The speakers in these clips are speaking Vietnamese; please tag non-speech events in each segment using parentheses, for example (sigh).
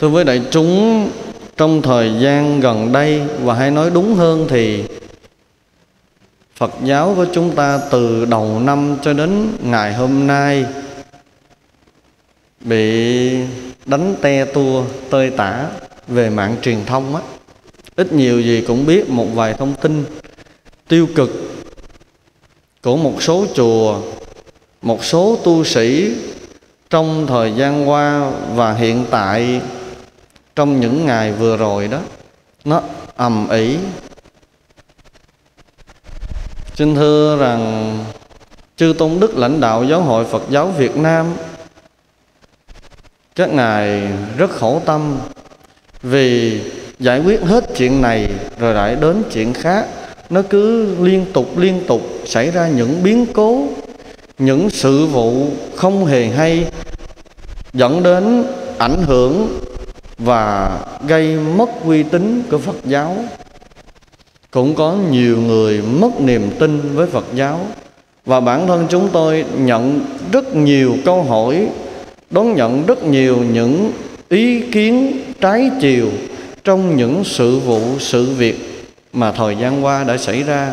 Thưa với đại chúng, trong thời gian gần đây và hay nói đúng hơn thì Phật giáo của chúng ta từ đầu năm cho đến ngày hôm nay bị đánh te tua tơi tả về mạng truyền thông á. Ít nhiều gì cũng biết một vài thông tin tiêu cực của một số chùa một số tu sĩ trong thời gian qua và hiện tại trong những ngày vừa rồi đó, nó ầm ĩ. Xin thưa rằng, chư tôn đức lãnh đạo giáo hội phật giáo việt nam, các ngài rất khổ tâm vì giải quyết hết chuyện này rồi lại đến chuyện khác. Nó cứ liên tục liên tục xảy ra những biến cố, những sự vụ không hề hay dẫn đến ảnh hưởng và gây mất uy tín của Phật giáo. Cũng có nhiều người mất niềm tin với Phật giáo, và bản thân chúng tôi nhận rất nhiều câu hỏi, đón nhận rất nhiều những ý kiến trái chiều trong những sự vụ, sự việc mà thời gian qua đã xảy ra.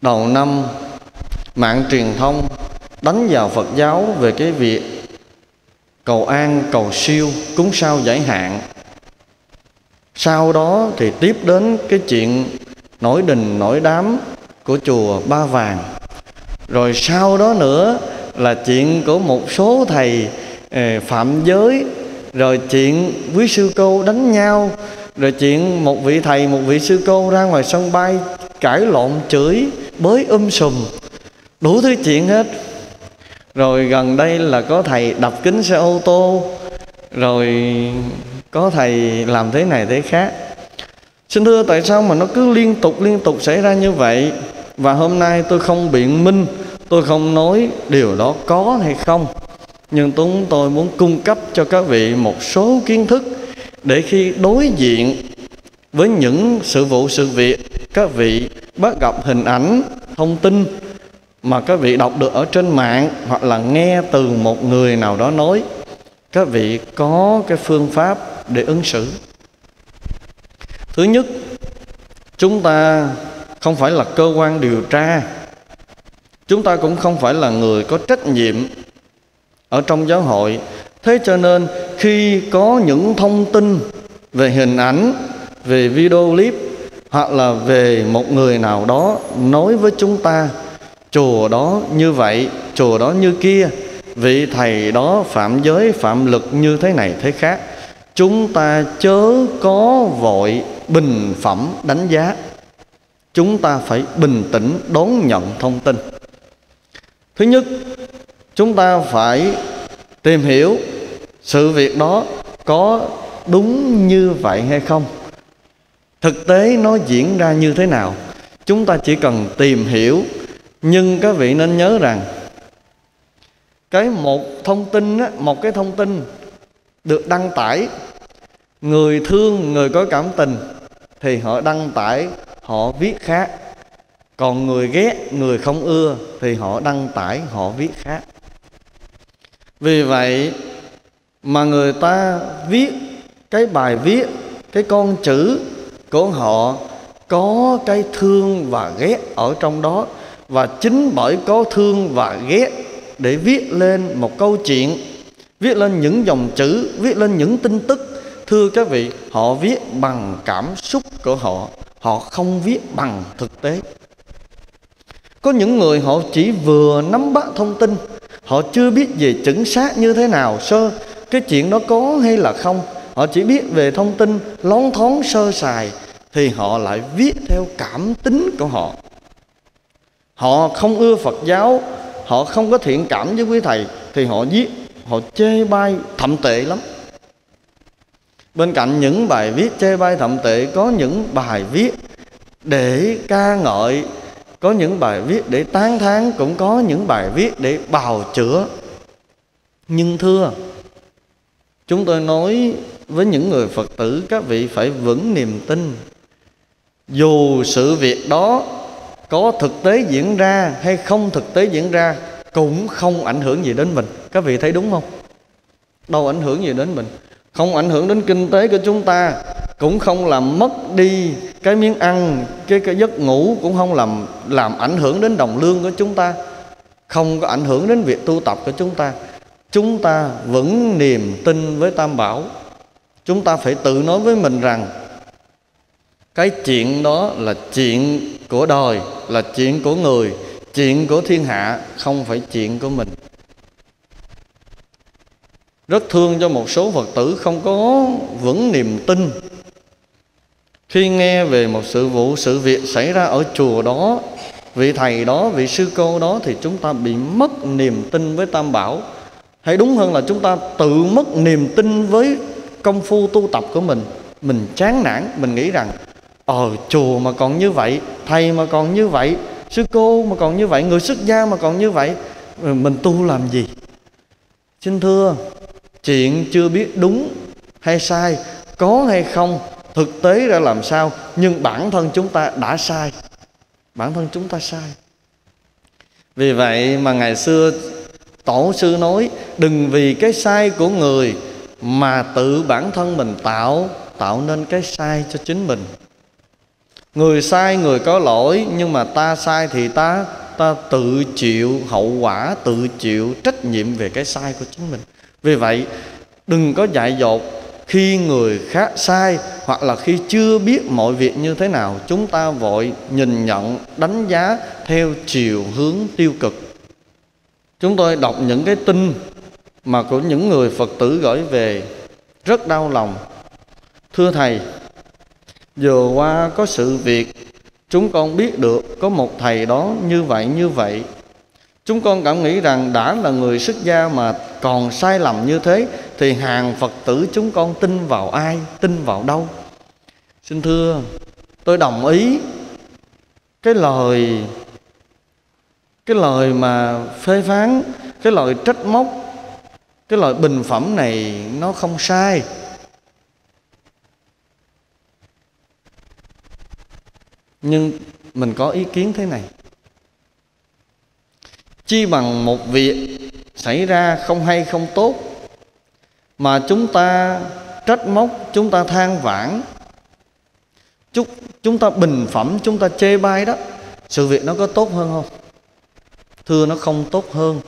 Đầu năm, mạng truyền thông đánh vào Phật giáo về cái việc cầu an, cầu siêu, cúng sao giải hạn. Sau đó thì tiếp đến cái chuyện nổi đình, nổi đám của chùa Ba Vàng. Rồi sau đó nữa là chuyện của một số thầy ờ, phạm giới. Rồi chuyện quý sư cô đánh nhau. Rồi chuyện một vị thầy, một vị sư cô ra ngoài sân bay cãi lộn chửi, bới um sùm. Đủ thứ chuyện hết rồi gần đây là có thầy đập kính xe ô tô. Rồi có thầy làm thế này thế khác. Xin thưa, tại sao mà nó cứ liên tục liên tục xảy ra như vậy? Và hôm nay tôi không biện minh, tôi không nói điều đó có hay không. Nhưng chúng tôi muốn cung cấp cho các vị một số kiến thức để khi đối diện với những sự vụ, sự việc, các vị bắt gặp hình ảnh, thông tin mà các vị đọc được ở trên mạng hoặc là nghe từ một người nào đó nói, các vị có cái phương pháp để ứng xử. Thứ nhất, chúng ta không phải là cơ quan điều tra. Chúng ta cũng không phải là người có trách nhiệm ở trong giáo hội. Thế cho nên khi có những thông tin về hình ảnh, về video clip hoặc là về một người nào đó nói với chúng ta chùa đó như vậy, chùa đó như kia. Vị thầy đó phạm giới, phạm lực như thế này, thế khác. Chúng ta chớ có vội bình phẩm đánh giá. Chúng ta phải bình tĩnh đón nhận thông tin. Thứ nhất, chúng ta phải tìm hiểu sự việc đó có đúng như vậy hay không. Thực tế nó diễn ra như thế nào. Chúng ta chỉ cần tìm hiểu nhưng các vị nên nhớ rằng cái một thông tin á, một cái thông tin được đăng tải người thương người có cảm tình thì họ đăng tải họ viết khác. Còn người ghét người không ưa thì họ đăng tải họ viết khác. Vì vậy mà người ta viết cái bài viết cái con chữ của họ có cái thương và ghét ở trong đó và chính bởi có thương và ghét để viết lên một câu chuyện, viết lên những dòng chữ, viết lên những tin tức, thưa các vị, họ viết bằng cảm xúc của họ họ không viết bằng thực tế. Có những người họ chỉ vừa nắm bắt thông tin, họ chưa biết về chuẩn xác như thế nào, sơ, cái chuyện đó có hay là không. Họ chỉ biết về thông tin lón thoáng sơ sài, thì họ lại viết theo cảm tính của họ họ không ưa phật giáo họ không có thiện cảm với quý thầy thì họ giết, họ chê bai thậm tệ lắm. Bên cạnh những bài viết chê bai thậm tệ có những bài viết để ca ngợi có những bài viết để tán thán cũng có những bài viết để bào chữa. Nhưng thưa chúng tôi nói với những người phật tử các vị phải vững niềm tin. Dù sự việc đó có thực tế diễn ra hay không thực tế diễn ra cũng không ảnh hưởng gì đến mình. Các vị thấy đúng không? Đâu ảnh hưởng gì đến mình? Không ảnh hưởng đến kinh tế của chúng ta, cũng không làm mất đi cái miếng ăn, cái cái giấc ngủ, cũng không làm làm ảnh hưởng đến đồng lương của chúng ta, không có ảnh hưởng đến việc tu tập của chúng ta. Chúng ta vẫn niềm tin với tam bảo. Chúng ta phải tự nói với mình rằng, cái chuyện đó là chuyện của đời là chuyện của người, chuyện của thiên hạ, không phải chuyện của mình. Rất thương cho một số phật tử không có vững niềm tin. Khi nghe về một sự vụ, sự việc xảy ra ở chùa đó, vị thầy đó, vị sư cô đó, thì chúng ta bị mất niềm tin với tam bảo. Hay đúng hơn là chúng ta tự mất niềm tin với công phu tu tập của mình. Mình chán nản, mình nghĩ rằng ờ chùa mà còn như vậy, thầy mà còn như vậy, sư cô mà còn như vậy, người xuất gia mà còn như vậy ờ, mình tu làm gì? Xin thưa, chuyện chưa biết đúng hay sai, có hay không, thực tế ra làm sao, nhưng bản thân chúng ta đã sai. Bản thân chúng ta sai. Vì vậy mà ngày xưa, tổ sư nói, đừng vì cái sai của người mà tự bản thân mình tạo tạo nên cái sai cho chính mình người sai người có lỗi, nhưng mà ta sai thì ta ta tự chịu hậu quả, tự chịu trách nhiệm về cái sai của chính mình. Vì vậy, đừng có dại dột khi người khác sai hoặc là khi chưa biết mọi việc như thế nào, chúng ta vội nhìn nhận, đánh giá theo chiều hướng tiêu cực. Chúng tôi đọc những cái tin mà của những người phật tử gửi về, rất đau lòng. Thưa thầy vừa qua có sự việc, chúng con biết được có một thầy đó như vậy như vậy. Chúng con cảm nghĩ rằng đã là người xuất gia mà còn sai lầm như thế, thì hàng phật tử chúng con tin vào ai, tin vào đâu? Xin thưa, tôi đồng ý cái lời cái lời mà phê phán, cái lời trách móc, cái lời bình phẩm này nó không sai. Nhưng mình có ý kiến thế này. Chi bằng một việc xảy ra không hay không tốt mà chúng ta trách móc chúng ta than vãn chúng, chúng ta bình phẩm chúng ta chê bai đó sự việc nó có tốt hơn không? Thưa nó không tốt hơn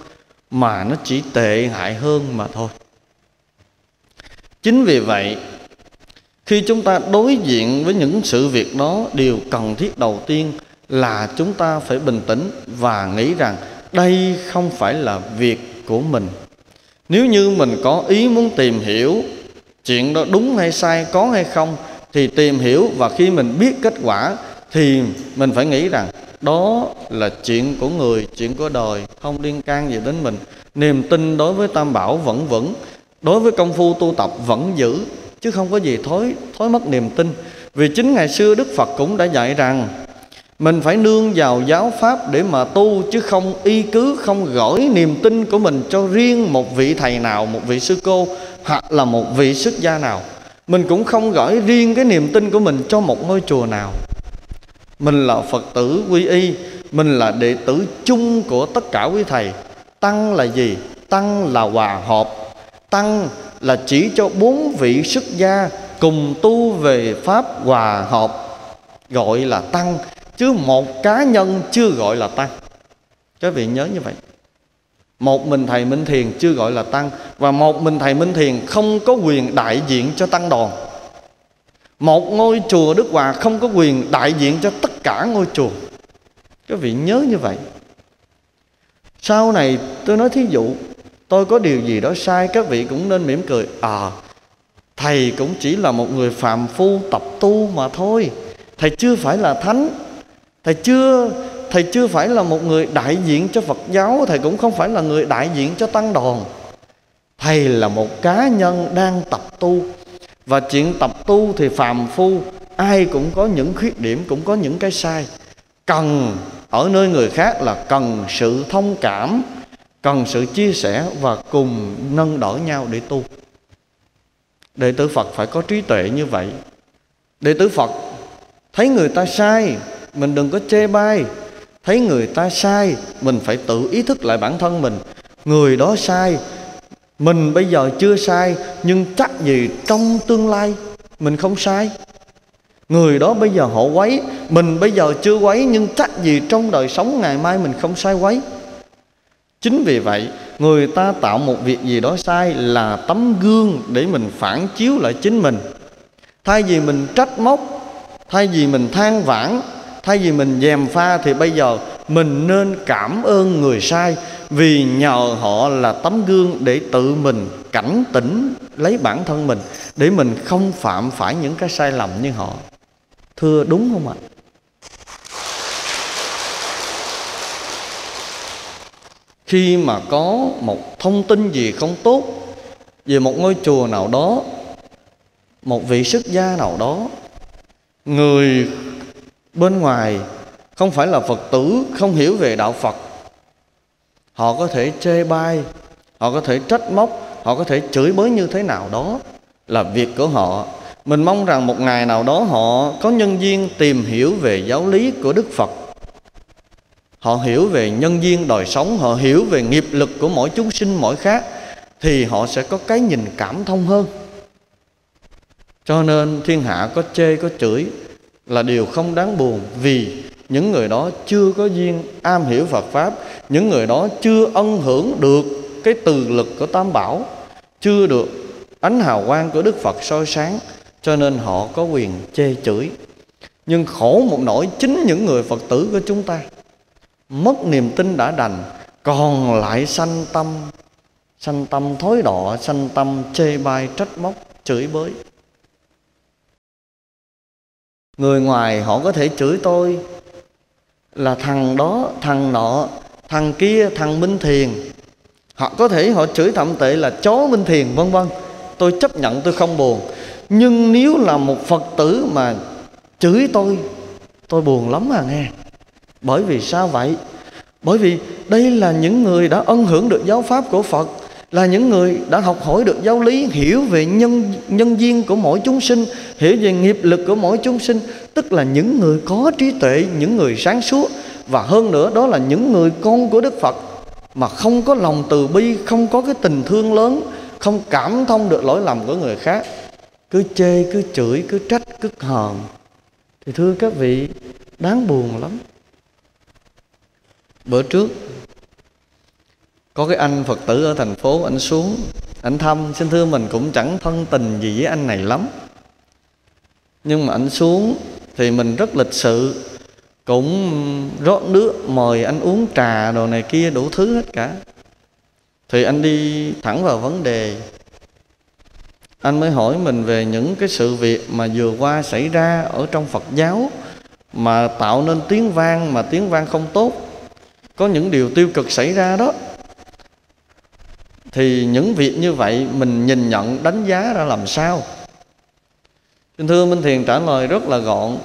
mà nó chỉ tệ hại hơn mà thôi. Chính vì vậy khi chúng ta đối diện với những sự việc đó, điều cần thiết đầu tiên là chúng ta phải bình tĩnh và nghĩ rằng đây không phải là việc của mình. Nếu như mình có ý muốn tìm hiểu chuyện đó đúng hay sai, có hay không, thì tìm hiểu và khi mình biết kết quả, thì mình phải nghĩ rằng đó là chuyện của người, chuyện của đời, không liên can gì đến mình. Niềm tin đối với tam bảo vẫn vững, đối với công phu tu tập vẫn giữ chứ không có gì thối thối mất niềm tin. Vì chính ngày xưa đức phật cũng đã dạy rằng, mình phải nương vào giáo pháp để mà tu, chứ không y cứ, không gửi niềm tin của mình cho riêng một vị thầy nào, một vị sư cô, hoặc là một vị xuất gia nào. Mình cũng không gửi riêng cái niềm tin của mình cho một ngôi chùa nào. Mình là phật tử quy y, mình là đệ tử chung của tất cả quý thầy. Tăng là gì? Tăng là hòa hợp. Tăng là chỉ cho bốn vị xuất gia cùng tu về pháp hòa hợp, gọi là tăng, chứ một cá nhân chưa gọi là tăng. Các vị nhớ như vậy. Một mình thầy minh thiền chưa gọi là tăng, và một mình thầy minh thiền không có quyền đại diện cho tăng đoàn. Một ngôi chùa đức hòa không có quyền đại diện cho tất cả ngôi chùa. Các vị nhớ như vậy. Sau này tôi nói thí dụ tôi có điều gì đó sai, các vị cũng nên mỉm cười. À thầy cũng chỉ là một người phàm phu tập tu mà thôi. Thầy chưa phải là thánh. Thầy chưa thầy chưa phải là một người đại diện cho phật giáo. Thầy cũng không phải là người đại diện cho tăng đoàn. Thầy là một cá nhân đang tập tu. Và chuyện tập tu thì phàm phu, ai cũng có những khuyết điểm, cũng có những cái sai. Cần, ở nơi người khác là cần sự thông cảm cần sự chia sẻ và cùng nâng đỡ nhau để tu. Đệ tử phật phải có trí tuệ như vậy. Đệ tử phật, thấy người ta sai, mình đừng có chê bai. Thấy người ta sai, mình phải tự ý thức lại bản thân mình. Người đó sai, mình bây giờ chưa sai, nhưng chắc gì trong tương lai mình không sai? Người đó bây giờ họ quấy, mình bây giờ chưa quấy, nhưng chắc gì trong đời sống ngày mai mình không sai quấy? Chính vì vậy, người ta tạo một việc gì đó sai là tấm gương để mình phản chiếu lại chính mình. Thay vì mình trách móc, thay vì mình than vãn, thay vì mình dèm pha thì bây giờ mình nên cảm ơn người sai vì nhờ họ là tấm gương để tự mình cảnh tỉnh lấy bản thân mình, để mình không phạm phải những cái sai lầm như họ. Thưa đúng không ạ? Khi mà có một thông tin gì không tốt về một ngôi chùa nào đó, một vị xuất gia nào đó, người bên ngoài không phải là phật tử, không hiểu về đạo phật, họ có thể chê bai, họ có thể trách móc, họ có thể chửi bới như thế nào đó là việc của họ. Mình mong rằng một ngày nào đó họ có nhân duyên tìm hiểu về giáo lý của đức phật họ hiểu về nhân duyên đời sống, họ hiểu về nghiệp lực của mỗi chúng sinh mỗi khác, thì họ sẽ có cái nhìn cảm thông hơn. Cho nên thiên hạ có chê, có chửi là điều không đáng buồn, vì những người đó chưa có duyên am hiểu Phật Pháp, Những người đó chưa ân hưởng được cái từ lực của Tam Bảo, Chưa được ánh hào quang của Đức Phật soi sáng, Cho nên họ có quyền chê chửi. Nhưng khổ một nỗi chính những người Phật tử của chúng ta. Mất niềm tin đã đành, Còn lại sanh tâm. Sanh tâm thối đọ Sanh tâm chê bai trách móc, Chửi bới. Người ngoài họ có thể chửi tôi là thằng đó, thằng nọ, thằng kia, thằng minh thiền. Họ có thể họ chửi thậm tệ là chó minh thiền, vân vân. Tôi chấp nhận, tôi không buồn. Nhưng nếu là một phật tử mà chửi tôi tôi buồn lắm à nghe bởi vì sao vậy? Bởi vì đây là những người đã ân hưởng được giáo pháp của phật, là những người đã học hỏi được giáo lý, hiểu về nhân nhân duyên của mỗi chúng sinh, hiểu về nghiệp lực của mỗi chúng sinh, tức là những người có trí tuệ, những người sáng suốt, và hơn nữa đó là những người con của đức phật, mà không có lòng từ bi, không có cái tình thương lớn, không cảm thông được lỗi lầm của người khác. Cứ chê, cứ chửi, cứ trách, cứ hờn. Thì thưa các vị, đáng buồn lắm bữa trước, có cái anh phật tử ở thành phố, anh xuống, anh thăm. Xin thưa mình cũng chẳng thân tình gì với anh này lắm. Nhưng mà anh xuống thì mình rất lịch sự, cũng rót nước, mời anh uống trà đồ này kia, đủ thứ hết cả. Thì anh đi thẳng vào vấn đề. Anh mới hỏi mình về những cái sự việc mà vừa qua xảy ra ở trong Phật giáo, mà tạo nên tiếng vang mà tiếng vang không tốt có những điều tiêu cực xảy ra đó. Thì những việc như vậy mình nhìn nhận, đánh giá ra làm sao? Xin thưa Minh Thiền trả lời rất là gọn.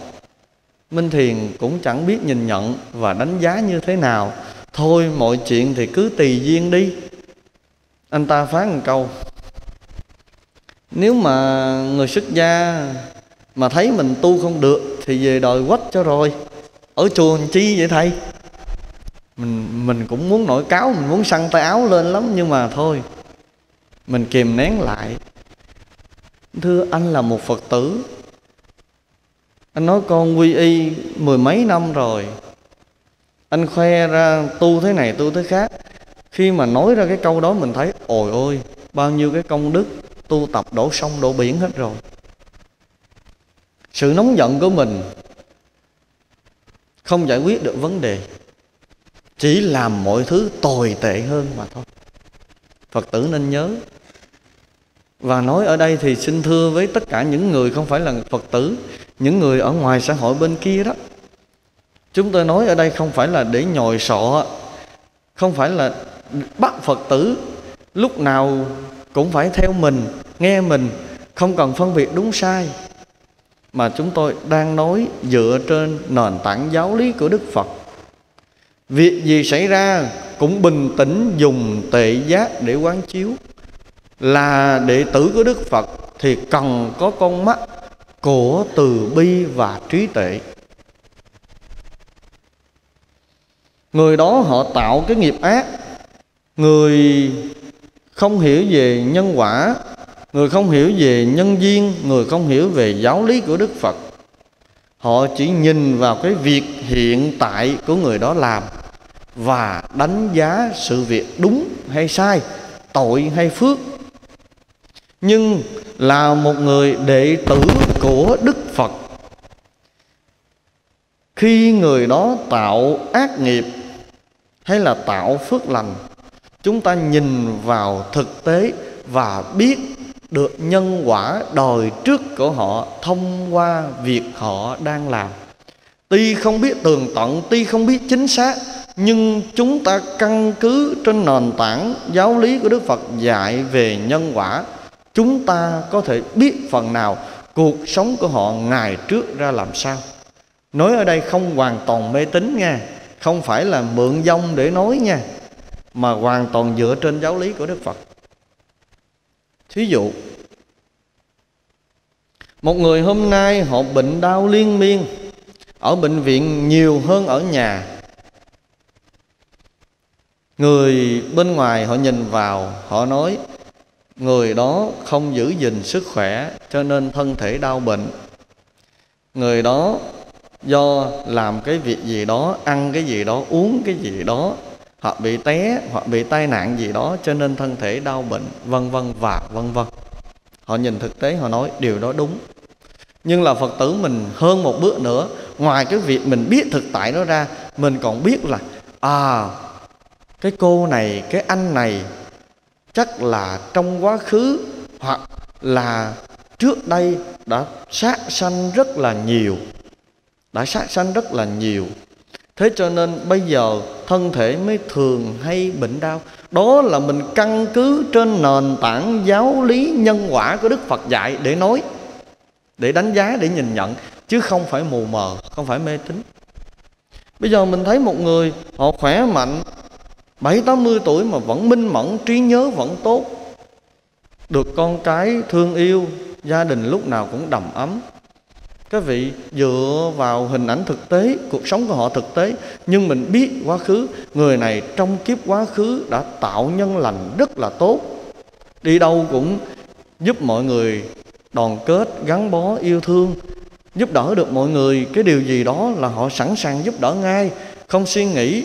Minh Thiền cũng chẳng biết nhìn nhận và đánh giá như thế nào. Thôi, mọi chuyện thì cứ tùy duyên đi. Anh ta phán một câu. Nếu mà người xuất gia mà thấy mình tu không được Thì về đòi quách cho rồi. Ở chùa làm chi vậy thầy? Mình mình cũng muốn nổi cáo, mình muốn săn tay áo lên lắm, nhưng mà thôi. Mình kìm nén lại. Thưa anh là một phật tử. Anh nói con quy y mười mấy năm rồi. Anh khoe ra tu thế này, tu thế khác. Khi mà nói ra cái câu đó, mình thấy, ôi ôi, bao nhiêu cái công đức tu tập đổ sông đổ biển hết rồi. Sự nóng giận của mình không giải quyết được vấn đề chỉ làm mọi thứ tồi tệ hơn mà thôi. Phật tử nên nhớ. Và nói ở đây thì xin thưa với tất cả những người không phải là phật tử, những người ở ngoài xã hội bên kia đó. Chúng tôi nói ở đây không phải là để nhồi sọ, không phải là bắt phật tử lúc nào cũng phải theo mình, nghe mình, không cần phân biệt đúng sai. Mà chúng tôi đang nói dựa trên nền tảng giáo lý của đức phật. Việc gì xảy ra cũng bình tĩnh dùng tệ giác để quán chiếu. Là đệ tử của Đức Phật thì cần có con mắt của từ bi và trí tuệ. Người đó họ tạo cái nghiệp ác. Người không hiểu về nhân quả, người không hiểu về nhân duyên, người không hiểu về giáo lý của đức phật họ chỉ nhìn vào cái việc hiện tại của người đó làm và đánh giá sự việc đúng hay sai, tội hay phước. Nhưng là một người đệ tử của đức phật, khi người đó tạo ác nghiệp hay là tạo phước lành, chúng ta nhìn vào thực tế và biết được nhân quả đời trước của họ, thông qua việc họ đang làm. Tuy không biết tường tận, tuy không biết chính xác, nhưng chúng ta căn cứ trên nền tảng giáo lý của đức phật dạy về nhân quả. Chúng ta có thể biết phần nào cuộc sống của họ ngày trước ra làm sao. Nói ở đây không hoàn toàn mê tín nha không phải là mượn dông để nói nha mà hoàn toàn dựa trên giáo lý của đức phật thí dụ, một người hôm nay họ bệnh đau liên miên, ở bệnh viện nhiều hơn ở nhà. Người bên ngoài họ nhìn vào, họ nói, người đó không giữ gìn sức khỏe cho nên thân thể đau bệnh. Người đó do làm cái việc gì đó, ăn cái gì đó, uống cái gì đó họ bị té hoặc bị tai nạn gì đó, cho nên thân thể đau bệnh, vân vân và vân vân. Họ nhìn thực tế, họ nói điều đó đúng. Nhưng là phật tử mình hơn một bước nữa, ngoài cái việc mình biết thực tại nó ra, mình còn biết là à cái cô này, cái anh này chắc là trong quá khứ hoặc là trước đây đã sát sanh rất là nhiều, đã sát sanh rất là nhiều thế cho nên bây giờ thân thể mới thường hay bệnh đau. Đó là mình căn cứ trên nền tảng giáo lý nhân quả của đức phật dạy để nói, để đánh giá, để nhìn nhận, chứ không phải mù mờ, không phải mê tín. Bây giờ mình thấy một người, họ khỏe mạnh, bảy, tám mươi tuổi mà vẫn minh mẫn, trí nhớ vẫn tốt, được con cái thương yêu, gia đình lúc nào cũng đầm ấm các vị dựa vào hình ảnh thực tế, cuộc sống của họ thực tế, nhưng mình biết quá khứ. Người này trong kiếp quá khứ đã tạo nhân lành rất là tốt. Đi đâu cũng giúp mọi người đoàn kết, gắn bó, yêu thương. Giúp đỡ được mọi người, cái điều gì đó là họ sẵn sàng giúp đỡ ngay. Không suy nghĩ,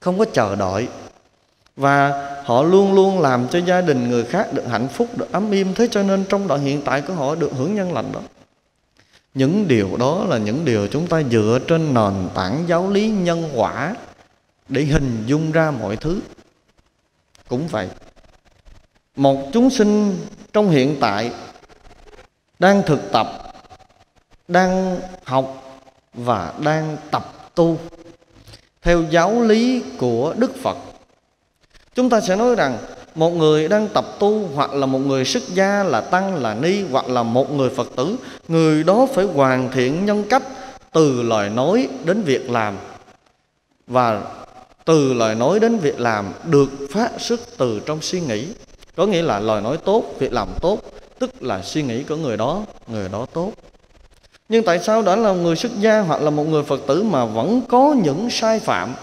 không có chờ đợi. Và họ luôn luôn làm cho gia đình người khác được hạnh phúc, được ấm im. Thế cho nên trong đoạn hiện tại của họ được hưởng nhân lành đó những điều đó là những điều chúng ta dựa trên nền tảng giáo lý nhân quả để hình dung ra mọi thứ. Cũng vậy, một chúng sinh trong hiện tại đang thực tập, đang học và đang tập tu theo giáo lý của đức phật. Chúng ta sẽ nói rằng một người đang tập tu hoặc là một người xuất gia là tăng, là ni hoặc là một người phật tử, người đó phải hoàn thiện nhân cách từ lời nói đến việc làm. Và từ lời nói đến việc làm được phát xuất từ trong suy nghĩ. Có nghĩa là lời nói tốt, việc làm tốt, tức là suy nghĩ của người đó người đó tốt. Nhưng tại sao đã là người xuất gia hoặc là một người phật tử mà vẫn có những sai phạm?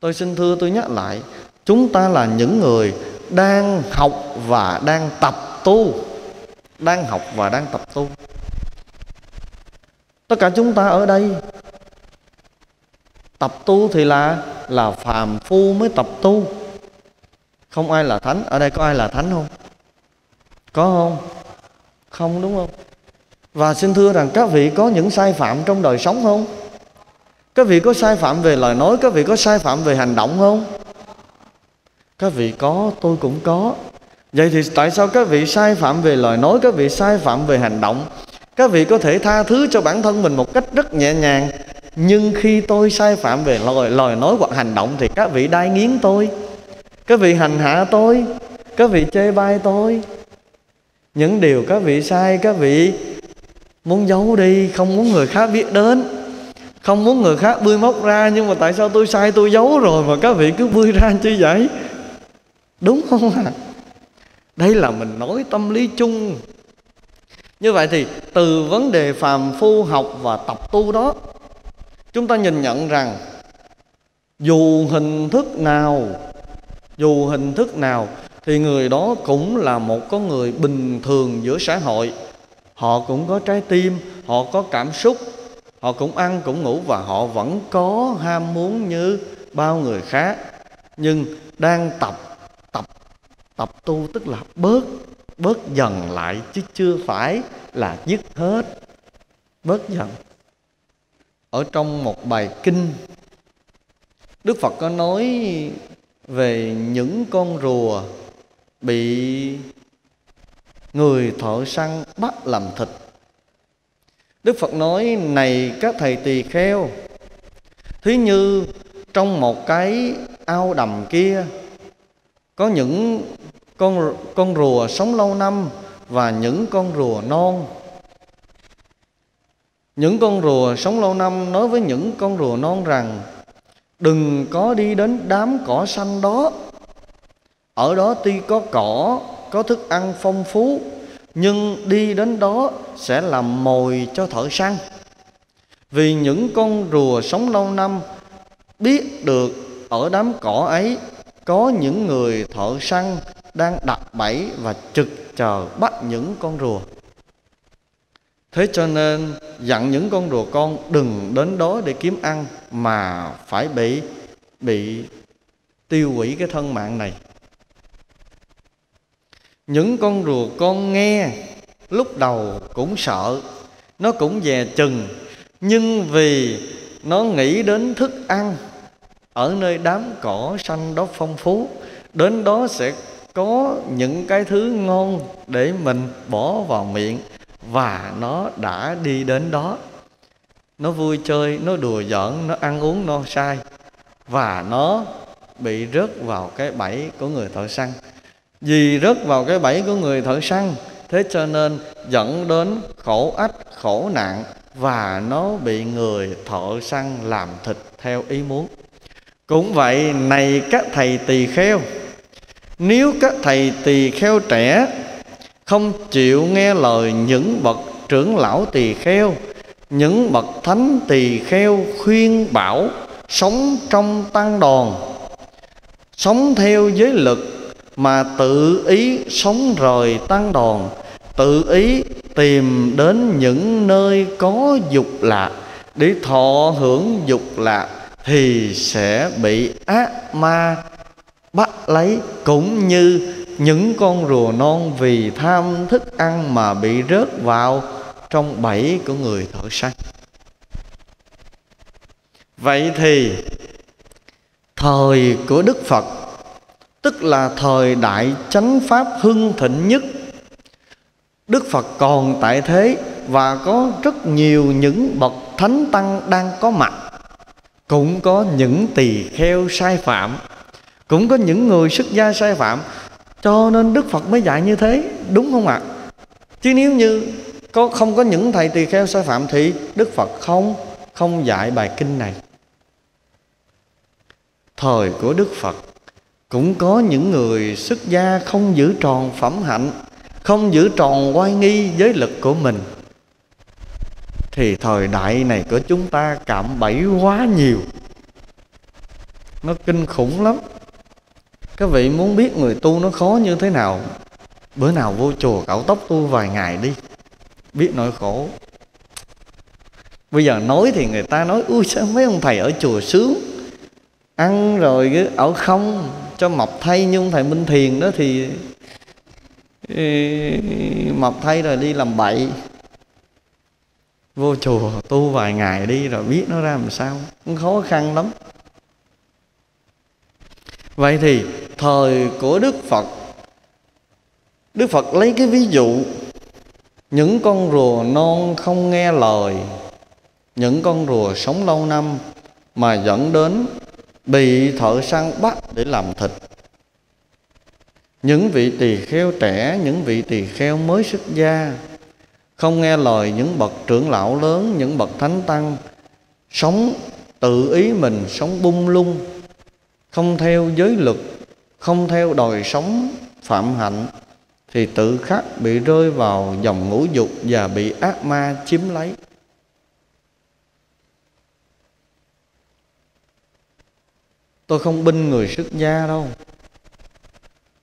Tôi xin thưa tôi nhắc lại chúng ta là những người đang học và đang tập tu. Đang học và đang tập tu. Tất cả chúng ta ở đây, tập tu thì là là phàm phu mới tập tu. Không ai là thánh. Ở đây có ai là thánh không? Có không? Không đúng không? Và xin thưa rằng các vị có những sai phạm trong đời sống không? Các vị có sai phạm về lời nói, các vị có sai phạm về hành động không? Các vị có tôi cũng có. Vậy thì tại sao các vị sai phạm về lời nói các vị sai phạm về hành động? Các vị có thể tha thứ cho bản thân mình một cách rất nhẹ nhàng nhưng khi tôi sai phạm về lời, lời nói hoặc hành động thì các vị đai nghiến tôi. Các vị hành hạ tôi. Các vị chê bai tôi. Những điều các vị sai các vị muốn giấu đi không muốn người khác biết đến. Không muốn người khác bươi móc ra nhưng mà tại sao tôi sai tôi giấu rồi mà các vị cứ bươi ra chứ vậy? Đúng không ạ à? đây là mình nói tâm lý chung như vậy thì từ vấn đề phàm phu học và tập tu đó, chúng ta nhìn nhận rằng dù hình thức nào, dù hình thức nào thì người đó cũng là một con người bình thường giữa xã hội họ cũng có trái tim, họ có cảm xúc, họ cũng ăn cũng ngủ và họ vẫn có ham muốn như bao người khác, nhưng đang tập tập tập tu tức là bớt bớt dần lại chứ chưa phải là dứt hết. Bớt dần. Ở trong một bài kinh, đức phật có nói về những con rùa bị người thợ săn bắt làm thịt. Đức phật nói, này các thầy tỳ kheo, thí như trong một cái ao đầm kia có những con con rùa sống lâu năm và những con rùa non. Những con rùa sống lâu năm nói với những con rùa non rằng, đừng có đi đến đám cỏ xanh đó. Ở đó tuy có cỏ, có thức ăn phong phú, nhưng đi đến đó sẽ làm mồi cho thợ săn. Vì những con rùa sống lâu năm biết được ở đám cỏ ấy có những người thợ săn đang đặt bẫy và trực chờ bắt những con rùa. Thế cho nên dặn những con rùa con đừng đến đó để kiếm ăn mà phải bị bị tiêu hủy cái thân mạng này. Những con rùa con nghe, lúc đầu cũng sợ, nó cũng dè chừng, nhưng vì nó nghĩ đến thức ăn, ở nơi đám cỏ xanh đó phong phú, đến đó sẽ có những cái thứ ngon để mình bỏ vào miệng và nó đã đi đến đó. Nó vui chơi, nó đùa giỡn, nó ăn uống no sai và nó bị rớt vào cái bẫy của người thợ săn. Vì rớt vào cái bẫy của người thợ săn, thế cho nên dẫn đến khổ ách, khổ nạn và nó bị người thợ săn làm thịt theo ý muốn. Cũng vậy, này các thầy tỳ kheo nếu các thầy tỳ kheo trẻ không chịu nghe lời những bậc trưởng lão tỳ kheo, những bậc thánh tỳ kheo khuyên bảo sống trong tăng đoàn sống theo giới lực mà tự ý sống rời tăng đoàn tự ý tìm đến những nơi có dục lạc để thọ hưởng dục lạc thì sẽ bị ác ma lấy, cũng như những con rùa non vì tham thức ăn mà bị rớt vào trong bẫy của người thợ săn. Vậy thì, thời của đức phật, tức là thời đại chánh pháp hưng thịnh nhất, đức phật còn tại thế và có rất nhiều những bậc thánh tăng đang có mặt, cũng có những tỳ kheo sai phạm cũng có những người xuất gia sai phạm, cho nên đức phật mới dạy như thế, đúng không ạ? Chứ nếu như có, không có những thầy tỳ kheo sai phạm thì đức phật không không dạy bài kinh này. Thời của đức phật, cũng có những người xuất gia không giữ tròn phẩm hạnh, không giữ tròn oai nghi giới lực của mình. Thì thời đại này của chúng ta cạm bẫy quá nhiều. Nó kinh khủng lắm các vị muốn biết người tu nó khó như thế nào, bữa nào vô chùa cạo tóc tu vài ngày đi, biết nỗi khổ. Bây giờ nói thì người ta nói, ui, sao mấy ông thầy ở chùa sướng? Ăn rồi cứ ở không cho mọc thay nhưng ông thầy minh thiền đó thì mọc thay rồi đi làm bậy. Vô chùa tu vài ngày đi rồi biết nó ra làm sao, cũng khó khăn lắm. Vậy thì thời của đức phật. Đức phật lấy cái ví dụ, những con rùa non không nghe lời, những con rùa sống lâu năm mà dẫn đến bị thợ săn bắt để làm thịt. Những vị tỳ kheo trẻ, những vị tỳ kheo mới xuất gia, không nghe lời những bậc trưởng lão lớn, những bậc thánh tăng, sống tự ý mình, sống bung lung, không theo giới luật không theo đòi sống phạm hạnh, thì tự khắc bị rơi vào dòng ngũ dục và bị ác ma chiếm lấy. Tôi không binh người xuất gia đâu.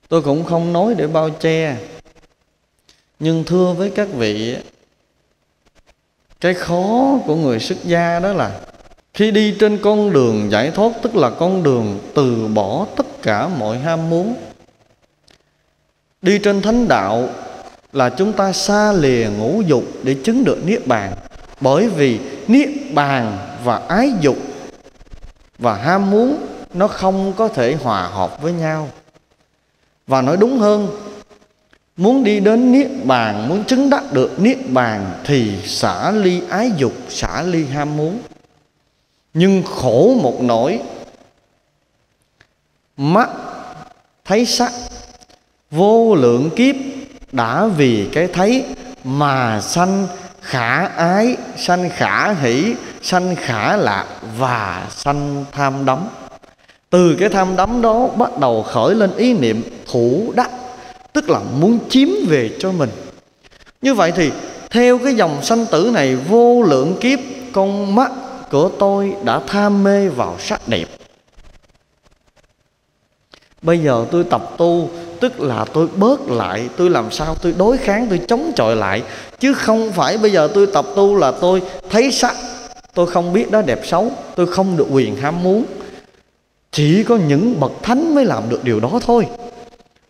Tôi cũng không nói để bao che. Nhưng thưa với các vị, cái khó của người xuất gia đó là khi đi trên con đường giải thoát, tức là con đường từ bỏ tất cả mọi ham muốn, đi trên thánh đạo là chúng ta xa lìa ngũ dục để chứng được niết bàn. Bởi vì niết bàn và ái dục và ham muốn nó không có thể hòa hợp với nhau. Và nói đúng hơn, muốn đi đến niết bàn, muốn chứng đắc được niết bàn thì xả ly ái dục, xả ly ham muốn nhưng khổ một nỗi. Mắt thấy sắc, vô lượng kiếp đã vì cái thấy mà sanh khả ái, sanh khả hỷ, sanh khả lạc và sanh tham đắm. Từ cái tham đắm đó bắt đầu khởi lên ý niệm thủ đắc, tức là muốn chiếm về cho mình. Như vậy thì theo cái dòng sanh tử này vô lượng kiếp, con mắt của tôi đã tham mê vào sắc đẹp. Bây giờ tôi tập tu, tức là tôi bớt lại, tôi làm sao tôi đối kháng, tôi chống chọi lại. Chứ không phải bây giờ tôi tập tu là tôi thấy sắc, tôi không biết đó đẹp xấu, tôi không được quyền ham muốn. Chỉ có những bậc thánh mới làm được điều đó thôi.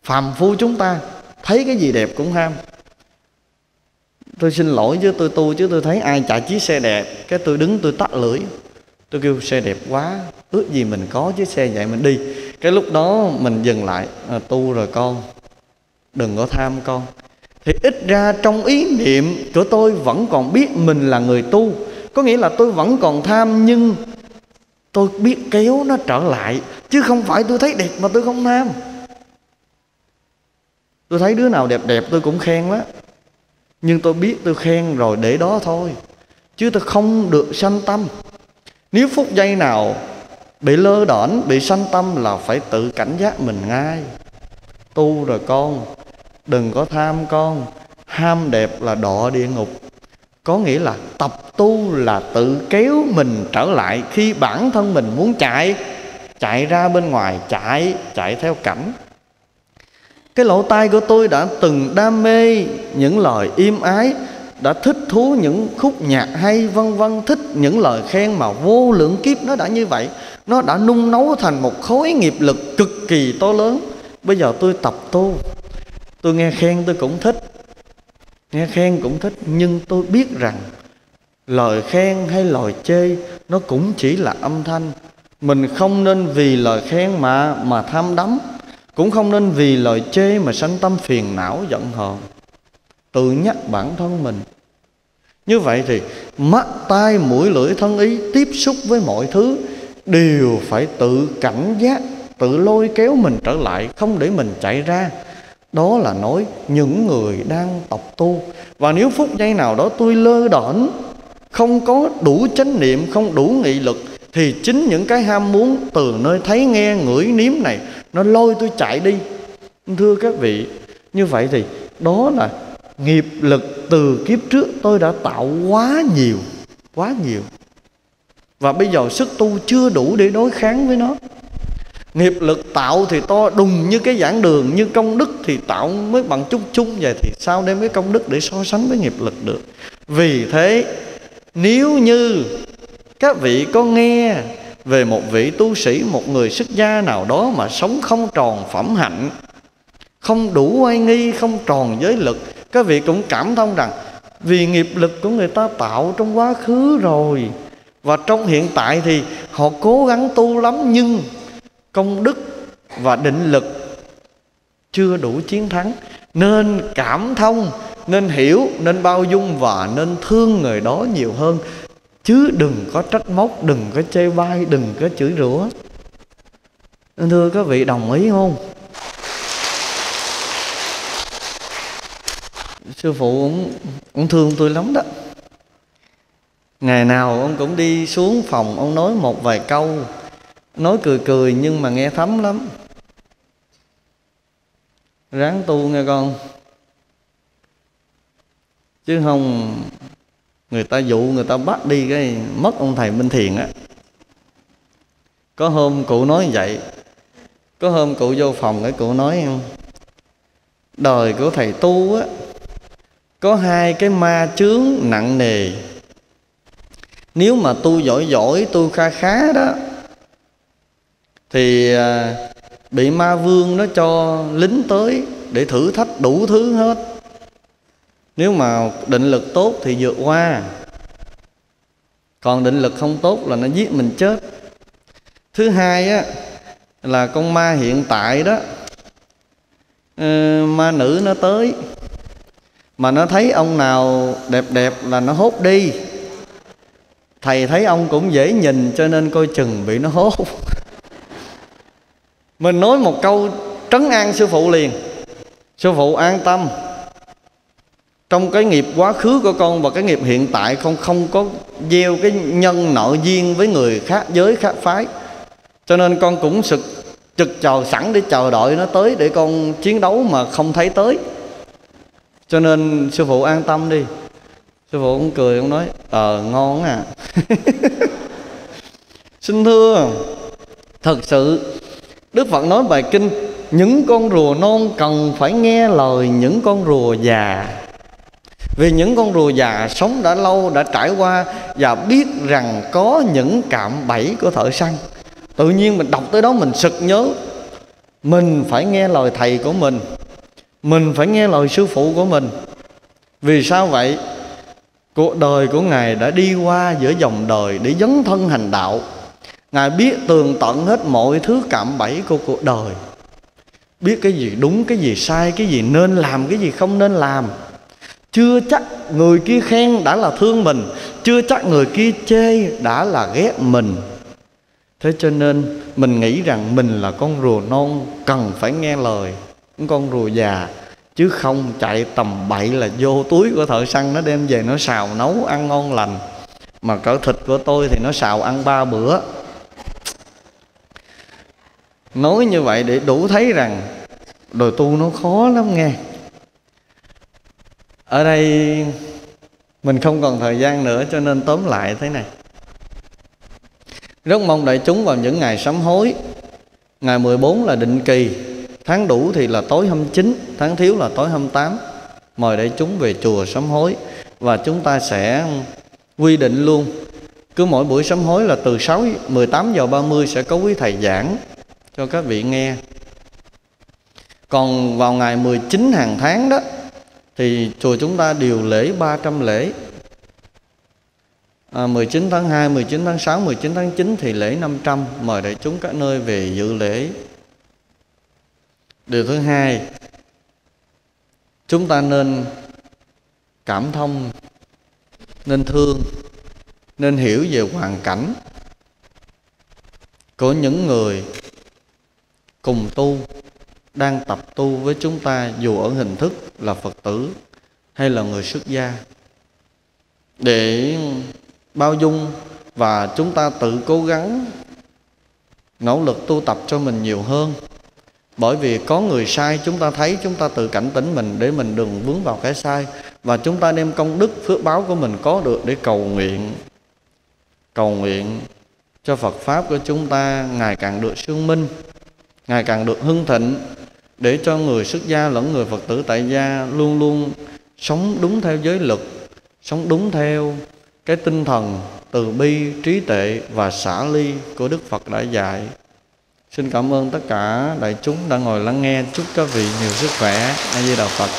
Phàm phu chúng ta, thấy cái gì đẹp cũng ham tôi xin lỗi chứ tôi tu chứ tôi thấy ai chạy chiếc xe đẹp cái tôi đứng tôi tắt lưỡi. Tôi kêu xe đẹp quá ước gì mình có chiếc xe vậy mình đi. Cái lúc đó mình dừng lại à, tu rồi con đừng có tham con. Thì ít ra trong ý niệm của tôi vẫn còn biết mình là người tu. Có nghĩa là tôi vẫn còn tham nhưng tôi biết kéo nó trở lại chứ không phải tôi thấy đẹp mà tôi không tham. Tôi thấy đứa nào đẹp đẹp tôi cũng khen quá nhưng tôi biết tôi khen rồi, để đó thôi. Chứ tôi không được sanh tâm. Nếu phút giây nào bị lơ đễnh, bị sanh tâm là phải tự cảnh giác mình ngay. Tu rồi con, đừng có tham con. Ham đẹp là đọa địa ngục. Có nghĩa là tập tu là tự kéo mình trở lại khi bản thân mình muốn chạy. Chạy ra bên ngoài, chạy chạy theo cảnh cái lỗ tai của tôi đã từng đam mê những lời im ái, đã thích thú những khúc nhạc hay vân vân, thích những lời khen mà vô lượng kiếp nó đã như vậy. Nó đã nung nấu thành một khối nghiệp lực cực kỳ to lớn. Bây giờ tôi tập tu. Tôi nghe khen tôi cũng thích. Nghe khen cũng thích. Nhưng tôi biết rằng lời khen hay lời chê nó cũng chỉ là âm thanh. Mình không nên vì lời khen mà mà tham đắm cũng không nên vì lời chê mà sanh tâm phiền não, giận hờn. Tự nhắc bản thân mình. Như vậy thì mắt, tai, mũi, lưỡi, thân ý tiếp xúc với mọi thứ đều phải tự cảnh giác, tự lôi kéo mình trở lại, không để mình chạy ra. Đó là nói những người đang tập tu. Và nếu phút giây nào đó tôi lơ đễnh, không có đủ chánh niệm, không đủ nghị lực, thì chính những cái ham muốn từ nơi thấy nghe ngửi nếm này nó lôi tôi chạy đi. Thưa các vị, như vậy thì đó là nghiệp lực từ kiếp trước tôi đã tạo quá nhiều quá nhiều. Và bây giờ sức tu chưa đủ để đối kháng với nó. Nghiệp lực tạo thì to, đùng như cái giảng đường, như công đức thì tạo mới bằng chút chung. Vậy thì sao đem cái công đức để so sánh với nghiệp lực được? Vì thế, nếu như các vị có nghe về một vị tu sĩ, một người xuất gia nào đó mà sống không tròn phẩm hạnh, không đủ oai nghi, không tròn giới lực, các vị cũng cảm thông rằng vì nghiệp lực của người ta tạo trong quá khứ rồi. Và trong hiện tại thì họ cố gắng tu lắm nhưng công đức và định lực chưa đủ chiến thắng. Nên cảm thông, nên hiểu, nên bao dung và nên thương người đó nhiều hơn chứ đừng có trách móc đừng có chê bai đừng có chửi rủa. Thưa các vị đồng ý không? Sư phụ cũng, cũng thương tôi lắm đó. Ngày nào ông cũng đi xuống phòng ông nói một vài câu. Nói cười cười nhưng mà nghe thấm lắm. Ráng tu nghe con. Chứ không người ta dụ người ta bắt đi cái mất ông thầy minh thiền á. Có hôm cụ nói vậy, có hôm cụ vô phòng cái cụ nói, đời của thầy tu á, có hai cái ma chướng nặng nề. Nếu mà tu giỏi giỏi, tu kha khá đó, thì à, bị ma vương nó cho lính tới để thử thách đủ thứ hết nếu mà định lực tốt thì vượt qua. Còn định lực không tốt là nó giết mình chết. Thứ hai á, là con ma hiện tại đó ờ, ma nữ nó tới, mà nó thấy ông nào đẹp đẹp là nó hốt đi. Thầy thấy ông cũng dễ nhìn cho nên coi chừng bị nó hốt. Mình nói một câu trấn an sư phụ liền. Sư phụ an tâm trong cái nghiệp quá khứ của con và cái nghiệp hiện tại, con không có gieo cái nhân nợ duyên với người khác, giới khác phái. Cho nên con cũng sực trực chờ sẵn để chờ đợi nó tới để con chiến đấu mà không thấy tới. Cho nên sư phụ an tâm đi. Sư phụ cũng cười cũng nói ờ ngon à. (laughs) Xin thưa, thật sự, đức phật nói bài kinh, những con rùa non cần phải nghe lời những con rùa già vì những con rùa già sống đã lâu, đã trải qua và biết rằng có những cạm bẫy của thợ săn. Tự nhiên mình đọc tới đó mình sực nhớ, mình phải nghe lời thầy của mình mình phải nghe lời sư phụ của mình. Vì sao vậy? Cuộc đời của ngài đã đi qua giữa dòng đời để dấn thân hành đạo. Ngài biết tường tận hết mọi thứ cạm bẫy của cuộc đời. Biết cái gì đúng, cái gì sai, cái gì nên làm, cái gì không nên làm chưa chắc người kia khen đã là thương mình, chưa chắc người kia chê đã là ghét mình. Thế cho nên mình nghĩ rằng mình là con rùa non cần phải nghe lời con rùa già, chứ không chạy tầm bậy là vô túi của thợ săn nó đem về nó xào nấu ăn ngon lành. Mà cỡ thịt của tôi thì nó xào ăn ba bữa. Nói như vậy để đủ thấy rằng đời tu nó khó lắm nghe ở đây mình không còn thời gian nữa, cho nên tóm lại thế này. Rất mong đại chúng vào những ngày sám hối. Ngày 14 là định kỳ, Tháng đủ thì là tối 29 Tháng thiếu là tối 28 Mời đại chúng về chùa sám hối Và chúng ta sẽ quy định luôn. Cứ mỗi buổi sám hối là từ 6 18 giờ 30 sẽ có quý thầy giảng cho các vị nghe. Còn vào ngày 19 hàng tháng đó thì chùa chúng ta điều lễ 300 lễ. À, 19 tháng 2, 19 tháng 6, 19 tháng 9 thì lễ 500 Mời đại chúng các nơi về dự lễ. Điều thứ hai Chúng ta nên cảm thông Nên thương Nên hiểu về hoàn cảnh Của những người Cùng tu. Đang tập tu với chúng ta Dù ở hình thức là Phật tử Hay là người xuất gia. Để bao dung và chúng ta tự cố gắng nỗ lực tu tập cho mình nhiều hơn. Bởi vì có người sai, chúng ta thấy, chúng ta tự cảnh tỉnh mình để mình đừng vướng vào cái sai. Và chúng ta đem công đức, phước báo của mình có được để cầu nguyện cầu nguyện cho Phật pháp của chúng ta ngày càng được sương minh, ngày càng được hưng thịnh để cho người xuất gia lẫn người Phật tử tại gia luôn luôn sống đúng theo giới luật, sống đúng theo cái tinh thần từ bi, trí tuệ và xả ly của đức phật đã dạy. Xin cảm ơn tất cả đại chúng đã ngồi lắng nghe. Chúc các vị nhiều sức khỏe. A di đà phật.